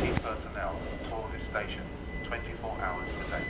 MOT personnel tour this station 24 hours per day.